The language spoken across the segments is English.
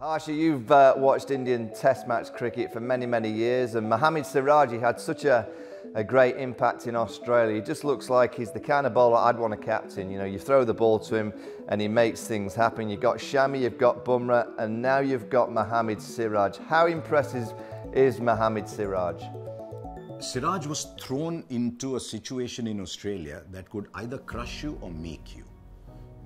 Harsha, you've uh, watched Indian Test match cricket for many, many years, and Mohammed Siraj had such a, a great impact in Australia. He just looks like he's the kind of bowler I'd want to captain. You know, you throw the ball to him and he makes things happen. You've got Shami, you've got Bumrah, and now you've got Mohammed Siraj. How impressive is Mohammed Siraj? Siraj was thrown into a situation in Australia that could either crush you or make you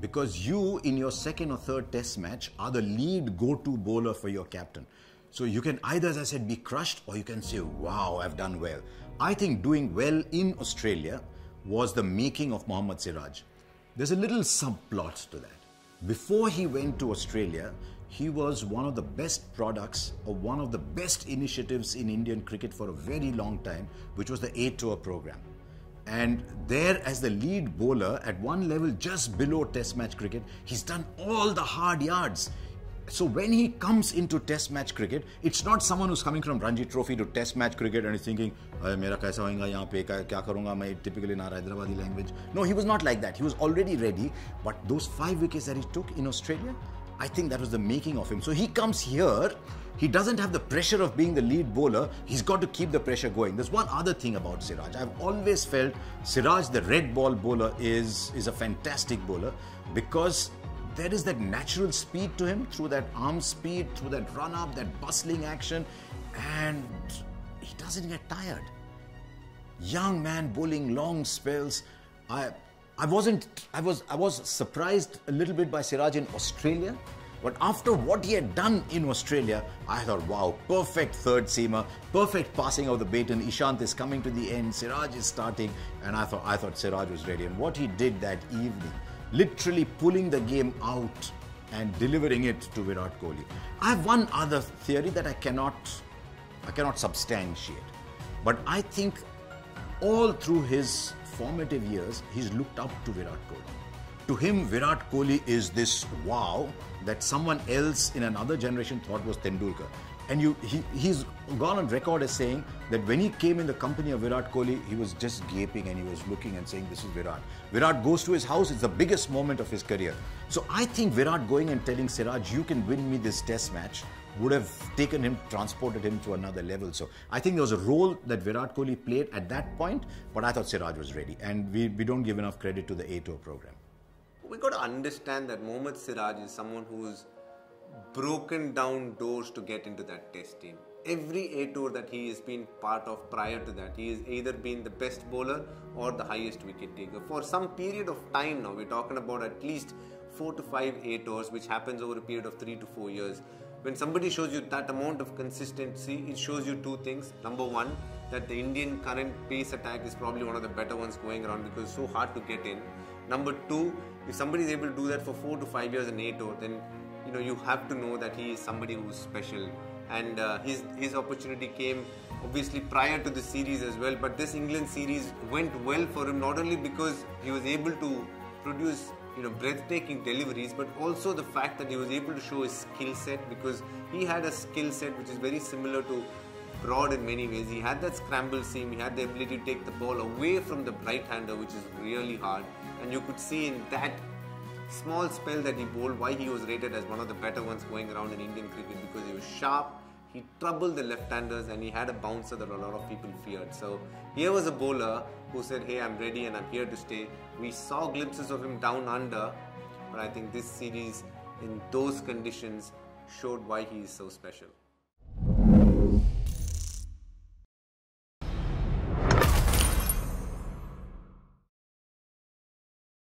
because you in your second or third test match are the lead go-to bowler for your captain. So you can either, as I said, be crushed or you can say, wow, I've done well. I think doing well in Australia was the making of Mohammed Siraj. There's a little subplot to that. Before he went to Australia, he was one of the best products or one of the best initiatives in Indian cricket for a very long time, which was the A Tour program and there as the lead bowler at one level just below test match cricket he's done all the hard yards. So when he comes into test match cricket it's not someone who's coming from Ranji trophy to test match cricket and is thinking karunga main typically in our hyderabadi language? No he was not like that. He was already ready. But those five wickets that he took in australia I think that was the making of him. So he comes here, he doesn't have the pressure of being the lead bowler. He's got to keep the pressure going. There's one other thing about Siraj. I've always felt Siraj, the red ball bowler, is, is a fantastic bowler because there is that natural speed to him through that arm speed, through that run up, that bustling action, and he doesn't get tired. Young man bowling long spells. I I wasn't, I was, I was surprised a little bit by Siraj in Australia. But after what he had done in Australia, I thought, wow, perfect third seamer, perfect passing of the baton. Ishant is coming to the end, Siraj is starting, and I thought, I thought Siraj was ready. And what he did that evening, literally pulling the game out and delivering it to Virat Kohli. I have one other theory that I cannot, I cannot substantiate, but I think all through his formative years, he's looked up to Virat Kohli. To him, Virat Kohli is this wow that someone else in another generation thought was Tendulkar. And you, he, he's gone on record as saying that when he came in the company of Virat Kohli, he was just gaping and he was looking and saying, This is Virat. Virat goes to his house, it's the biggest moment of his career. So I think Virat going and telling Siraj, You can win me this test match would have taken him, transported him to another level. So I think there was a role that Virat Kohli played at that point, but I thought Siraj was ready. And we, we don't give enough credit to the A Tour program. We got to understand that Mohammed Siraj is someone who's broken down doors to get into that test team. Every A Tour that he has been part of prior to that, he has either been the best bowler or the highest wicket taker. For some period of time now, we're talking about at least four to five A Tours, which happens over a period of three to four years when somebody shows you that amount of consistency, it shows you two things. Number one, that the Indian current pace attack is probably one of the better ones going around because it's so hard to get in. Number two, if somebody is able to do that for four to five years in NATO, then you know you have to know that he is somebody who's special. And uh, his his opportunity came obviously prior to the series as well. But this England series went well for him not only because he was able to produce you know breathtaking deliveries but also the fact that he was able to show his skill set because he had a skill set which is very similar to Broad in many ways. He had that scramble seam, he had the ability to take the ball away from the right hander, which is really hard. And you could see in that small spell that he bowled why he was rated as one of the better ones going around in Indian cricket because he was sharp, he troubled the left-handers and he had a bouncer that a lot of people feared. So here was a bowler who said, hey, I'm ready and I'm here to stay. We saw glimpses of him down under, but I think this series in those conditions showed why he is so special.